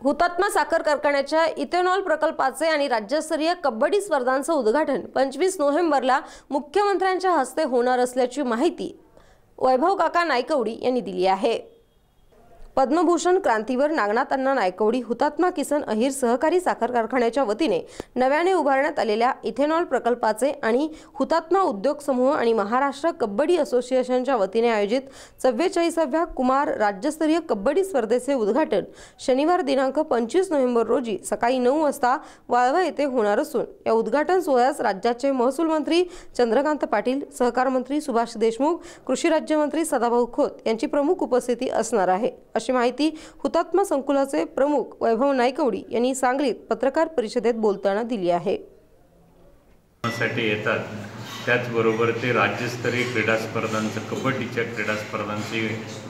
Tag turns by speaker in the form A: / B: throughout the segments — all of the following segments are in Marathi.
A: हुतात्मा साखर कारखान्याच्या इथेनॉल प्रकल्पाचे आणि राज्यस्तरीय कबड्डी स्पर्धांचं उद्घाटन. पंचवीस नोव्हेंबरला मुख्यमंत्र्यांच्या हस्ते होणार असल्याची माहिती वैभव काका नायकवडी यांनी दिली आहे. पद्मभूषण क्रांतीवर नागनाथ अण्णा नायकवडी हुतात्मा किसन अहिर सहकारी साखर कारखान्याच्या वतीने नव्याने उभारण्यात आलेल्या इथेनॉल प्रकल्पाचे आणि हुतात्मा उद्योग समूह आणि महाराष्ट्र कबड्डी असोसिएशनच्या वतीने आयोजित चव्वेचाळीसाव्या कुमार राज्यस्तरीय कबड्डी स्पर्धेचे उद्घाटन शनिवार दिनांक पंचवीस नोव्हेंबर रोजी सकाळी नऊ वाजता वाळवा येथे होणार असून या उद्घाटन सोहळ्यास राज्याचे महसूल मंत्री चंद्रकांत पाटील सहकार मंत्री सुभाष देशमुख कृषी राज्यमंत्री सदाभाऊ खोत यांची प्रमुख उपस्थिती असणार आहे. अशी माहिती हुतात्मा संकुलाचे प्रमुख वैभव नायकवडी यांनी सांगलीत पत्रकार परिषदेत बोलताना दिली आहे.
B: साठी येतात. त्याचबरोबर ते राज्यस्तरीय क्रीडा स्पर्धांचं कबड्डीच्या क्रीडा स्पर्धांचे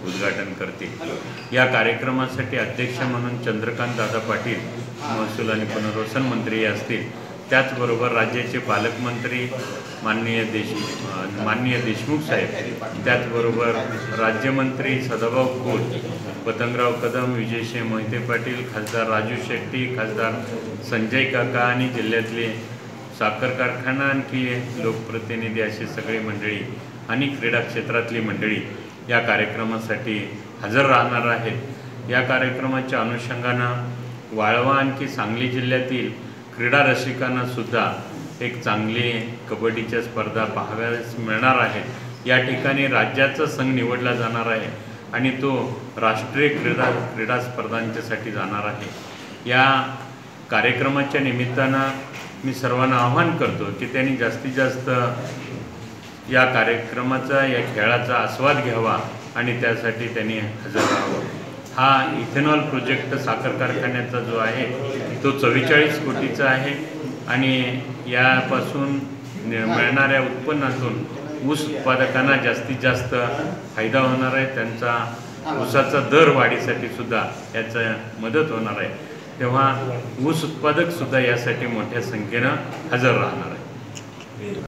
B: उद्घाटन करतील. या कार्यक्रमासाठी अध्यक्ष म्हणून चंद्रकांत दादा पाटील महसूल आणि पुनर्वसन मंत्री असतील. त्याचबरोबर राज्याचे पालकमंत्री माननीय देश माननीय देशमुख साहेब त्याचबरोबर राज्यमंत्री सदाभाऊ खोत पतंगराव कदम विजयसिंह मोहिते पाटील खासदार राजू शेट्टी खासदार संजय काका आणि जिल्ह्यातले साखर कारखाना आणखी लोकप्रतिनिधी अशी सगळी मंडळी आणि क्रीडा क्षेत्रातली मंडळी या कार्यक्रमासाठी हजर राहणार आहेत. या कार्यक्रमाच्या अनुषंगानं वाळवा आणखी सांगली जिल्ह्यातील क्रीडा रसिकांना सुद्धा एक चांगली कबड्डीच्या स्पर्धा पाहाव्यास मिळणार आहेत या ठिकाणी राज्याचा संघ निवडला जाणार आहे आणि तो राष्ट्रीय क्रीडा क्रीडा स्पर्धांच्यासाठी जाणार आहे. या कार्यक्रमाच्या निमित्तानं मी सर्वांना आवाहन करतो की त्यांनी जास्तीत जास्त या कार्यक्रमाचा या खेळाचा आस्वाद घ्यावा आणि त्यासाठी त्यांनी हजर राहावं. हा इथेनॉल प्रोजेक्ट साखर कारखान्याचा जो आहे तो चव्वेचाळीस कोटीचा आहे आणि यापासून मिळणाऱ्या उत्पन्नातून ऊस उत्पादकांना जास्तीत जास्त फायदा होणार आहे. त्यांचा ऊसाचा दर वाढीसाठी सुद्धा याचा मदत होणार आहे. तेव्हा ऊस उत्पादक सुद्धा यासाठी मोठ्या संख्येनं हजर राहणार आहे.